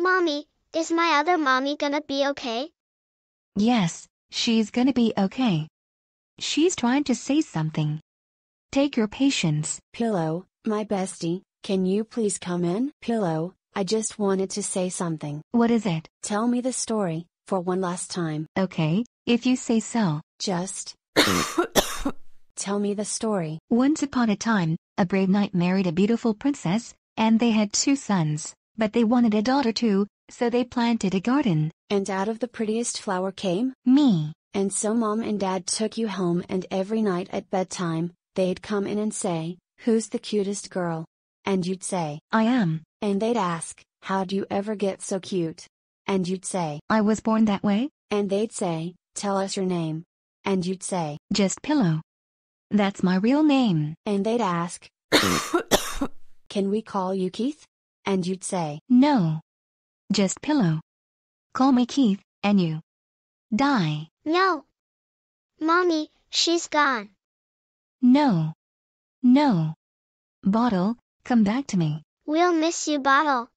Mommy, is my other mommy gonna be okay? Yes, she's gonna be okay. She's trying to say something. Take your patience. Pillow, my bestie, can you please come in? Pillow, I just wanted to say something. What is it? Tell me the story, for one last time. Okay, if you say so. Just. Tell me the story. Once upon a time, a brave knight married a beautiful princess, and they had two sons, but they wanted a daughter too, so they planted a garden. And out of the prettiest flower came? Me. And so mom and dad took you home and every night at bedtime, they'd come in and say, Who's the cutest girl? And you'd say, I am. And they'd ask, How'd you ever get so cute? And you'd say, I was born that way? And they'd say, Tell us your name. And you'd say, Just Pillow. That's my real name. And they'd ask, Can we call you Keith? And you'd say, No. Just Pillow. Call me Keith, and you. Die. No. Mommy, she's gone. No. No. Bottle, come back to me. We'll miss you, Bottle.